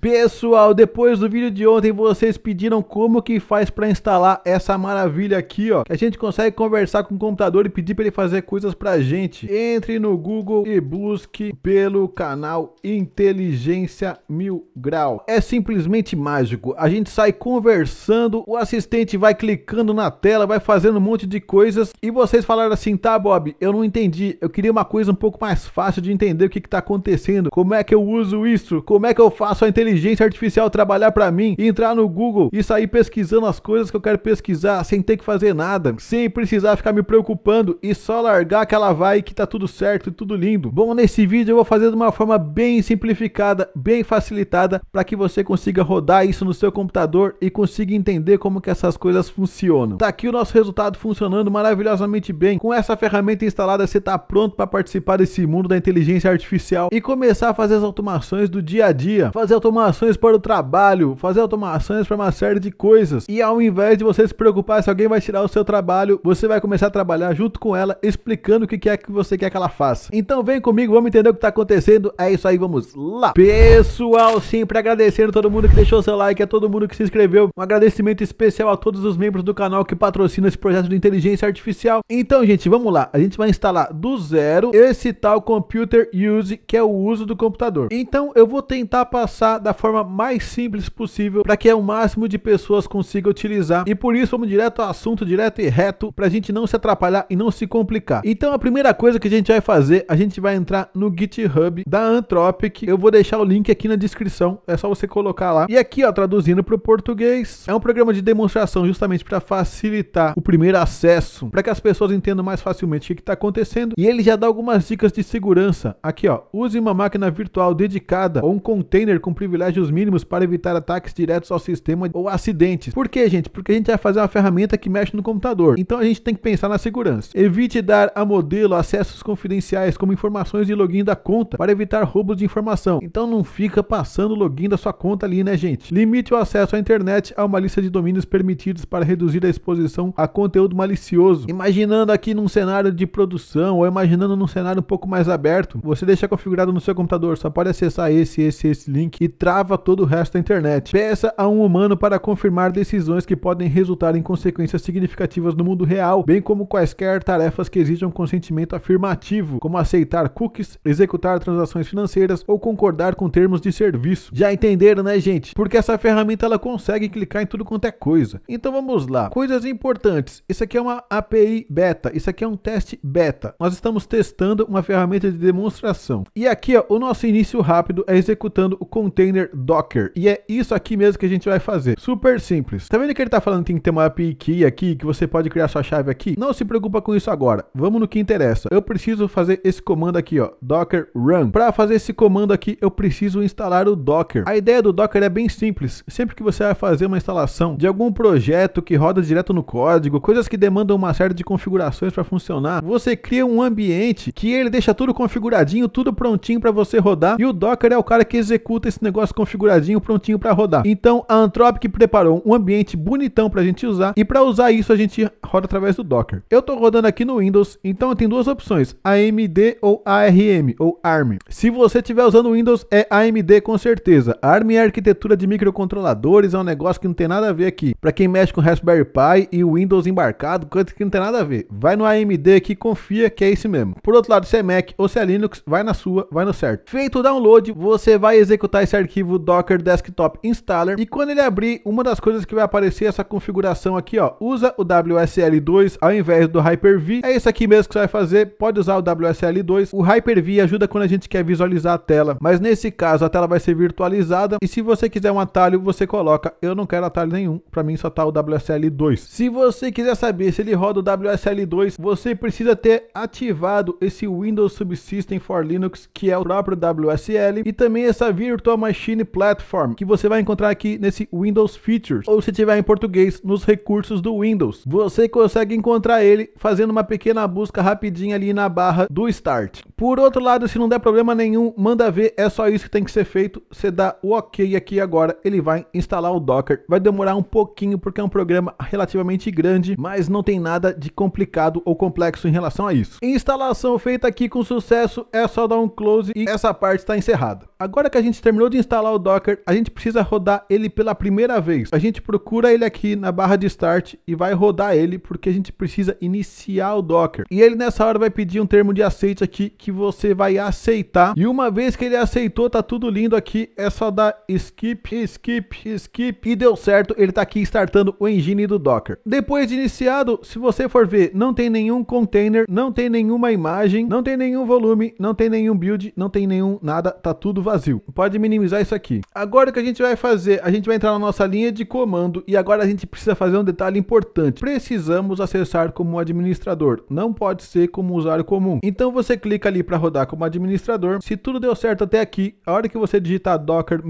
Pessoal, depois do vídeo de ontem vocês pediram como que faz para instalar essa maravilha aqui, ó. Que a gente consegue conversar com o computador e pedir para ele fazer coisas pra gente. Entre no Google e busque pelo canal Inteligência Mil Grau. É simplesmente mágico. A gente sai conversando, o assistente vai clicando na tela, vai fazendo um monte de coisas e vocês falaram assim, tá Bob, eu não entendi. Eu queria uma coisa um pouco mais fácil de entender o que que tá acontecendo. Como é que eu uso isso? Como é que eu faço a inteligência artificial trabalhar para mim, entrar no Google e sair pesquisando as coisas que eu quero pesquisar sem ter que fazer nada, sem precisar ficar me preocupando e só largar que ela vai que tá tudo certo e tudo lindo. Bom, nesse vídeo eu vou fazer de uma forma bem simplificada, bem facilitada para que você consiga rodar isso no seu computador e consiga entender como que essas coisas funcionam. Tá aqui o nosso resultado funcionando maravilhosamente bem. Com essa ferramenta instalada, você está pronto para participar desse mundo da inteligência artificial e começar a fazer as automações do dia a dia, fazer automações para o trabalho, fazer automações para uma série de coisas. E ao invés de você se preocupar se alguém vai tirar o seu trabalho, você vai começar a trabalhar junto com ela, explicando o que é que você quer que ela faça. Então vem comigo, vamos entender o que está acontecendo. É isso aí, vamos lá. Pessoal, sempre agradecendo todo mundo que deixou seu like, a todo mundo que se inscreveu. Um agradecimento especial a todos os membros do canal que patrocinam esse projeto de inteligência artificial. Então, gente, vamos lá. A gente vai instalar do zero esse tal Computer Use, que é o uso do computador. Então, eu vou tentar passar da forma mais simples possível para que o máximo de pessoas consiga utilizar. E por isso vamos direto ao assunto, direto e reto, para a gente não se atrapalhar e não se complicar. Então a primeira coisa que a gente vai fazer, a gente vai entrar no GitHub da Anthropic. Eu vou deixar o link aqui na descrição, é só você colocar lá. E aqui, ó, traduzindo para o português, é um programa de demonstração justamente para facilitar o primeiro acesso, para que as pessoas entendam mais facilmente o que está acontecendo. E ele já dá algumas dicas de segurança. Aqui, ó, use uma máquina virtual dedicada ou um container com privilégios mínimos para evitar ataques diretos ao sistema ou acidentes. Por quê, gente? Porque a gente vai fazer uma ferramenta que mexe no computador. Então a gente tem que pensar na segurança. Evite dar a modelo acessos confidenciais como informações de login da conta para evitar roubos de informação. Então não fica passando o login da sua conta ali, né, gente? Limite o acesso à internet a uma lista de domínios permitidos para reduzir a exposição a conteúdo malicioso. Imaginando aqui num cenário de produção ou imaginando num cenário um pouco mais aberto, você deixa configurado no seu computador, só pode acessar esse, esse, esse link e trava todo o resto da internet. Peça a um humano para confirmar decisões que podem resultar em consequências significativas no mundo real, bem como quaisquer tarefas que exijam consentimento afirmativo, como aceitar cookies, executar transações financeiras ou concordar com termos de serviço. Já entenderam, né, gente? Porque essa ferramenta ela consegue clicar em tudo quanto é coisa. Então vamos lá. Coisas importantes. Isso aqui é uma API beta. Isso aqui é um teste beta. Nós estamos testando uma ferramenta de demonstração. E aqui, ó, o nosso início rápido é executando o container Docker. E é isso aqui mesmo que a gente vai fazer. Super simples. Tá vendo que ele tá falando que tem que ter uma API key aqui, que você pode criar sua chave aqui? Não se preocupa com isso agora. Vamos no que interessa. Eu preciso fazer esse comando aqui, ó, docker run. Para fazer esse comando aqui, eu preciso instalar o Docker. A ideia do Docker é bem simples. Sempre que você vai fazer uma instalação de algum projeto que roda direto no código, coisas que demandam uma série de configurações para funcionar, você cria um ambiente que ele deixa tudo configuradinho, tudo prontinho para você rodar, e o Docker é o cara que executa esse negócio configuradinho, prontinho para rodar. Então a Anthropic preparou um ambiente bonitão para a gente usar e para usar isso a gente roda através do Docker. Eu estou rodando aqui no Windows, então tem duas opções: AMD ou ARM ou ARM. Se você estiver usando Windows é AMD com certeza. ARM é arquitetura de microcontroladores, é um negócio que não tem nada a ver aqui. Para quem mexe com Raspberry Pi e Windows embarcado, coisa que não tem nada a ver. Vai no AMD que confia que é esse mesmo. Por outro lado, se é Mac ou se é Linux, vai na sua, vai no certo. Feito o download, você vai executar esse Docker Desktop Installer. E quando ele abrir, uma das coisas que vai aparecer é essa configuração aqui, ó, usa o WSL2 ao invés do Hyper-V. É isso aqui mesmo que você vai fazer, pode usar o WSL2. O Hyper-V ajuda quando a gente quer visualizar a tela, mas nesse caso a tela vai ser virtualizada. E se você quiser um atalho, você coloca, eu não quero atalho nenhum, para mim só tá o WSL2. Se você quiser saber se ele roda o WSL2, você precisa ter ativado esse Windows Subsystem for Linux, que é o próprio WSL, e também essa Virtual Machine Platform, que você vai encontrar aqui nesse Windows Features, ou se tiver em português, nos recursos do Windows. Você consegue encontrar ele fazendo uma pequena busca rapidinha ali na barra do Start. Por outro lado, se não der problema nenhum, manda ver, é só isso que tem que ser feito. Você dá o OK aqui agora, ele vai instalar o Docker. Vai demorar um pouquinho porque é um programa relativamente grande, mas não tem nada de complicado ou complexo em relação a isso. Instalação feita aqui com sucesso, é só dar um close e essa parte está encerrada. Agora que a gente terminou de de instalar o Docker, a gente precisa rodar ele pela primeira vez. A gente procura ele aqui na barra de Start e vai rodar ele porque a gente precisa iniciar o Docker. E ele nessa hora vai pedir um termo de aceite aqui que você vai aceitar. E uma vez que ele aceitou, tá tudo lindo aqui, é só dar skip, skip, skip e deu certo. Ele tá aqui startando o engine do Docker. Depois de iniciado, se você for ver, não tem nenhum container, não tem nenhuma imagem, não tem nenhum volume, não tem nenhum build, não tem nenhum nada, tá tudo vazio. Pode minimizar isso aqui. Agora o que a gente vai fazer, a gente vai entrar na nossa linha de comando e agora a gente precisa fazer um detalhe importante. Precisamos acessar como administrador, não pode ser como usuário comum. Então você clica ali para rodar como administrador. Se tudo deu certo até aqui, a hora que você digitar docker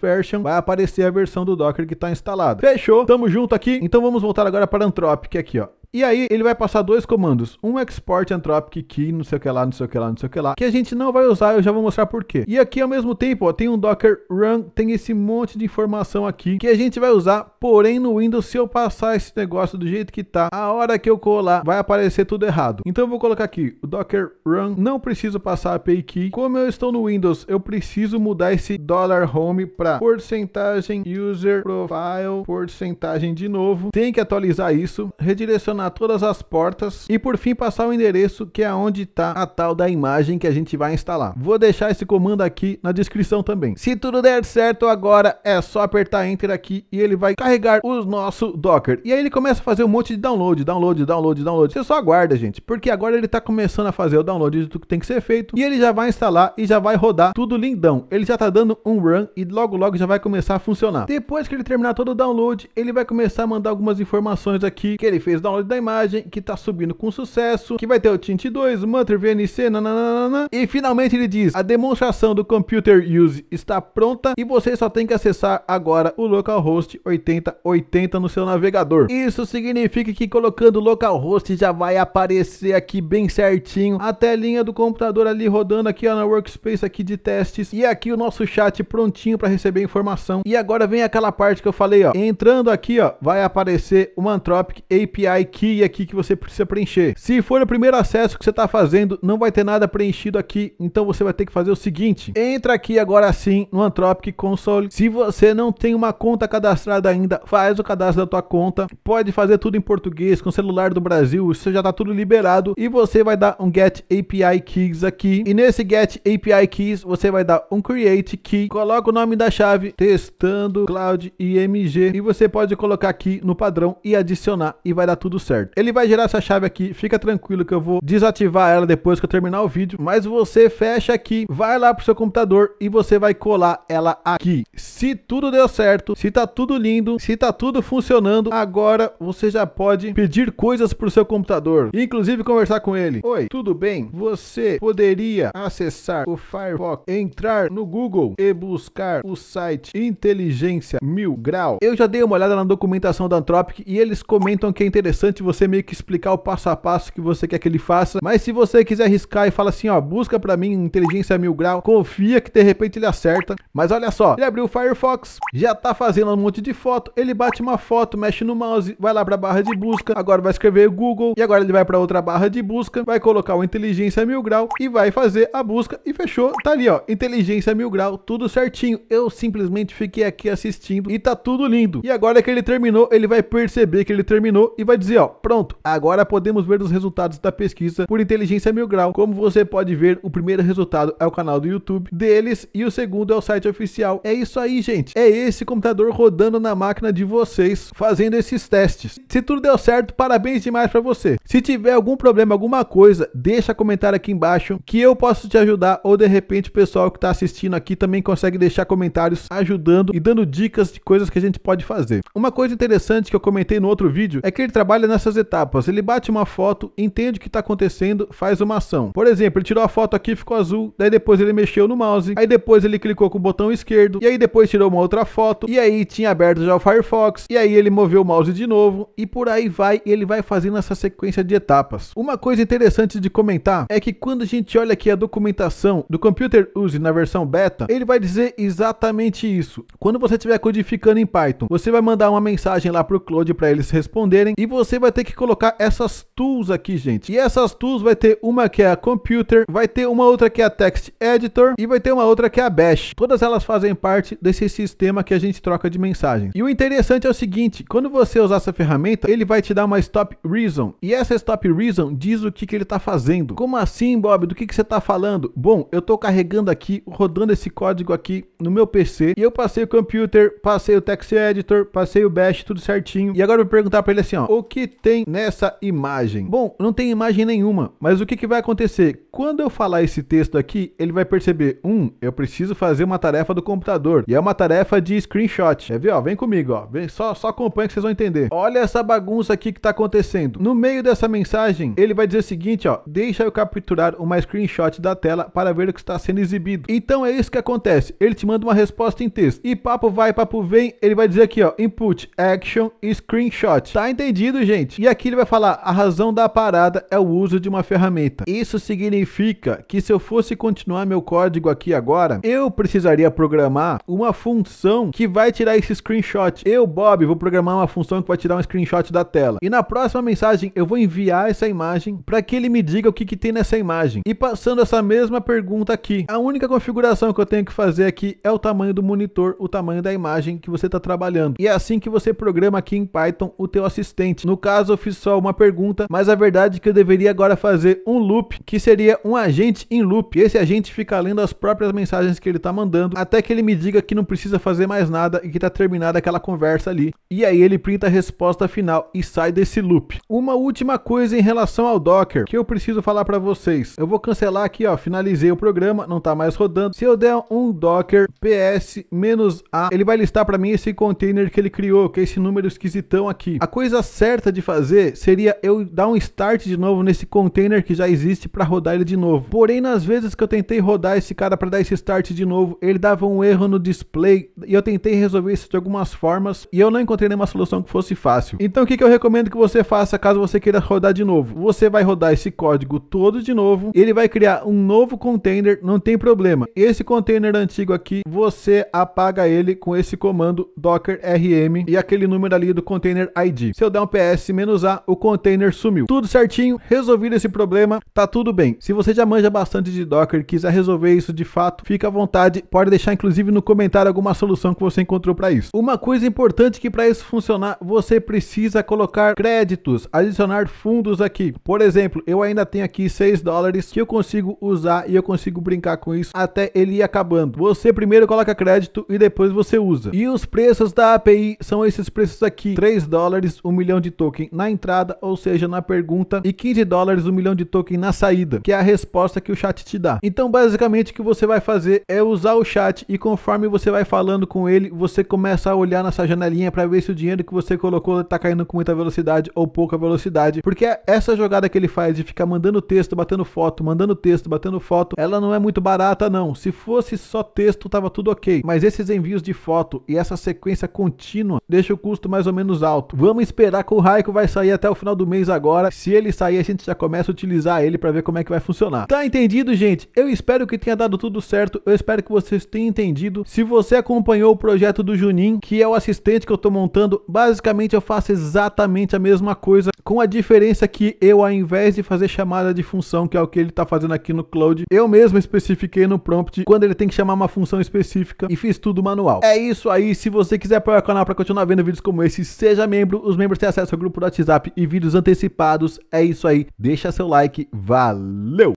version, vai aparecer a versão do docker que está instalada. Fechou? Tamo junto aqui. Então vamos voltar agora para Anthropic aqui, ó. E aí ele vai passar dois comandos, um export anthropic key, não sei o que lá, não sei o que lá, não sei o que lá, que a gente não vai usar, eu já vou mostrar por quê. E aqui ao mesmo tempo, ó, tem um docker run, tem esse monte de informação aqui que a gente vai usar, porém no Windows se eu passar esse negócio do jeito que tá, a hora que eu colar vai aparecer tudo errado. Então eu vou colocar aqui o docker run, não preciso passar a API key. Como eu estou no Windows, eu preciso mudar esse dollar $home para porcentagem user profile, porcentagem de novo. Tem que atualizar isso, redirecionar selecionar todas as portas e por fim passar o endereço que é onde está a tal da imagem que a gente vai instalar. Vou deixar esse comando aqui na descrição também. Se tudo der certo agora é só apertar Enter aqui e ele vai carregar o nosso Docker. E aí ele começa a fazer um monte de download, download, download, download. Você só aguarda, gente, porque agora ele está começando a fazer o download tudo que tem que ser feito e ele já vai instalar e já vai rodar tudo lindão. Ele já está dando um run e logo logo já vai começar a funcionar. Depois que ele terminar todo o download, ele vai começar a mandar algumas informações aqui que ele fez download da imagem, que tá subindo com sucesso, que vai ter o Tint 2, o Mantra VNC, nananana, e finalmente ele diz, a demonstração do Computer Use está pronta e você só tem que acessar agora o localhost 8080 no seu navegador. Isso significa que colocando localhost já vai aparecer aqui bem certinho a telinha do computador ali rodando aqui ó, na workspace aqui de testes e aqui o nosso chat prontinho para receber informação. E agora vem aquela parte que eu falei, ó, entrando aqui, ó, vai aparecer o Anthropic API Key aqui que você precisa preencher. Se for o primeiro acesso que você está fazendo, não vai ter nada preenchido aqui, então você vai ter que fazer o seguinte: entra aqui agora sim no Anthropic Console. Se você não tem uma conta cadastrada ainda, faz o cadastro da tua conta. Pode fazer tudo em português, com celular do Brasil, isso já está tudo liberado e você vai dar um Get API Keys aqui. E nesse Get API Keys, você vai dar um Create Key, coloca o nome da chave, testando Cloud IMG e você pode colocar aqui no padrão e adicionar e vai dar tudo certo certo. Ele vai gerar essa chave aqui, fica tranquilo que eu vou desativar ela depois que eu terminar o vídeo, mas você fecha aqui, vai lá pro seu computador e você vai colar ela aqui. Se tudo deu certo, se tá tudo lindo, se tá tudo funcionando, agora você já pode pedir coisas pro seu computador, inclusive conversar com ele. Oi, tudo bem? Você poderia acessar o Firefox, entrar no Google e buscar o site Inteligência Mil Grau. Eu já dei uma olhada na documentação da Anthropic e eles comentam que é interessante importante você meio que explicar o passo a passo que você quer que ele faça. Mas se você quiser arriscar e fala assim, ó, busca para mim inteligência mil grau, confia que de repente ele acerta. Mas olha só, ele abriu o Firefox, já tá fazendo um monte de foto, ele bate uma foto, mexe no mouse, vai lá para a barra de busca, agora vai escrever Google e agora ele vai para outra barra de busca, vai colocar o inteligência mil grau e vai fazer a busca e fechou. Tá ali, ó, inteligência mil grau, tudo certinho. Eu simplesmente fiquei aqui assistindo e tá tudo lindo. E agora que ele terminou, ele vai perceber que ele terminou e vai dizer, ó, pronto, agora podemos ver os resultados da pesquisa por inteligência mil grau. Como você pode ver, o primeiro resultado é o canal do YouTube deles e o segundo é o site oficial. É isso aí, gente. É esse computador rodando na máquina de vocês, fazendo esses testes. Se tudo deu certo, parabéns demais para você. Se tiver algum problema, alguma coisa, deixa comentário aqui embaixo que eu posso te ajudar ou de repente o pessoal que está assistindo aqui também consegue deixar comentários ajudando e dando dicas de coisas que a gente pode fazer. Uma coisa interessante que eu comentei no outro vídeo é que ele trabalha nessas etapas. Ele bate uma foto, entende o que está acontecendo, faz uma ação. Por exemplo, ele tirou a foto aqui, ficou azul, daí depois ele mexeu no mouse, aí depois ele clicou com o botão esquerdo, e aí depois tirou uma outra foto, e aí tinha aberto já o Firefox, e aí ele moveu o mouse de novo, e por aí vai, ele vai fazendo essa sequência de etapas. Uma coisa interessante de comentar é que quando a gente olha aqui a documentação do Computer Use na versão beta, ele vai dizer exatamente isso. Quando você estiver codificando em Python, você vai mandar uma mensagem lá para o Claude para eles responderem, e você vai ter que colocar essas tools aqui, gente. E essas tools vai ter uma que é a Computer, vai ter uma outra que é a Text Editor e vai ter uma outra que é a Bash. Todas elas fazem parte desse sistema que a gente troca de mensagens. E o interessante é o seguinte, quando você usar essa ferramenta, ele vai te dar uma Stop Reason. E essa Stop Reason diz o que, que ele está fazendo. Como assim, Bob? Do que, que você está falando? Bom, eu estou carregando aqui, rodando esse código aqui no meu PC e eu passei o Computer, passei o Text Editor, passei o Bash, tudo certinho. E agora eu vou perguntar para ele assim, ó, o que tem nessa imagem? Bom, não tem imagem nenhuma, mas o que, que vai acontecer? Quando eu falar esse texto aqui, ele vai perceber, um, eu preciso fazer uma tarefa do computador, e é uma tarefa de screenshot. Quer ver, ó, vem comigo, ó, vem, só, só acompanha que vocês vão entender. Olha essa bagunça aqui que tá acontecendo. No meio dessa mensagem, ele vai dizer o seguinte, ó, deixa eu capturar uma screenshot da tela para ver o que está sendo exibido. Então é isso que acontece, ele te manda uma resposta em texto, e papo vai, papo vem, ele vai dizer aqui, ó, input, action, screenshot. Tá entendido, gente? E aqui ele vai falar, a razão da parada é o uso de uma ferramenta. Isso significa que se eu fosse continuar meu código aqui agora, eu precisaria programar uma função que vai tirar esse screenshot. Eu, Bob, vou programar uma função que vai tirar um screenshot da tela. E na próxima mensagem eu vou enviar essa imagem para que ele me diga o que, que tem nessa imagem. E passando essa mesma pergunta aqui, a única configuração que eu tenho que fazer aqui é o tamanho do monitor, o tamanho da imagem que você está trabalhando. E é assim que você programa aqui em Python o teu assistente. No caso, eu fiz só uma pergunta, mas a verdade é que eu deveria agora fazer um loop, que seria um agente em loop. Esse agente fica lendo as próprias mensagens que ele está mandando, até que ele me diga que não precisa fazer mais nada e que está terminada aquela conversa ali. E aí ele printa a resposta final e sai desse loop. Uma última coisa em relação ao Docker que eu preciso falar para vocês. Eu vou cancelar aqui, ó, finalizei o programa, não está mais rodando. Se eu der um Docker ps-a, ele vai listar para mim esse container que ele criou, que é esse número esquisitão aqui. A coisa certa de fazer seria eu dar um start de novo nesse container que já existe para rodar ele de novo. Porém, nas vezes que eu tentei rodar esse cara para dar esse start de novo, ele dava um erro no display e eu tentei resolver isso de algumas formas e eu não encontrei nenhuma solução que fosse fácil. Então, o que, que eu recomendo que você faça caso você queira rodar de novo? Você vai rodar esse código todo de novo, ele vai criar um novo container, não tem problema. Esse container antigo aqui, você apaga ele com esse comando docker rm e aquele número ali do container ID. Se eu der um ps-a, o container sumiu. Tudo certinho, resolvido esse problema, tá tudo bem. Se você já manja bastante de Docker e quiser resolver isso de fato, fica à vontade, pode deixar inclusive no comentário alguma solução que você encontrou para isso. Uma coisa importante que para isso funcionar, você precisa colocar créditos, adicionar fundos aqui. Por exemplo, eu ainda tenho aqui 6 dólares que eu consigo usar e eu consigo brincar com isso até ele ir acabando. Você primeiro coloca crédito e depois você usa. E os preços da API são esses preços aqui, 3 dólares, 1 milhão de token na entrada, ou seja, na pergunta, e 15 dólares, 1 milhão de token na saída, que é a resposta que o chat te dá. Então, basicamente, o que você vai fazer é usar o chat e conforme você vai falando com ele, você começa a olhar nessa janelinha para ver se o dinheiro que você colocou está caindo com muita velocidade ou pouca velocidade, porque essa jogada que ele faz de ficar mandando texto, batendo foto, mandando texto, batendo foto, ela não é muito barata não. Se fosse só texto, tava tudo ok, mas esses envios de foto e essa sequência contínua deixa o custo mais ou menos alto. Vamos esperar que o Raico vai sair até o final do mês agora. Se ele sair, a gente já começa a utilizar ele para ver como é que vai funcionar. Tá entendido, gente? Eu espero que tenha dado tudo certo. Eu espero que vocês tenham entendido. Se você acompanhou o projeto do Junin, que é o assistente que eu tô montando, basicamente eu faço exatamente a mesma coisa, com a diferença que eu, ao invés de fazer chamada de função, que é o que ele tá fazendo aqui no Cloud, eu mesmo especifiquei no prompt quando ele tem que chamar uma função específica e fiz tudo manual. É isso aí. Se você quiser apoiar o canal para continuar vendo vídeos como esse, seja membro. Os membros têm acesso ao grupo do WhatsApp e vídeos antecipados. É isso aí. Deixa seu like. Valeu!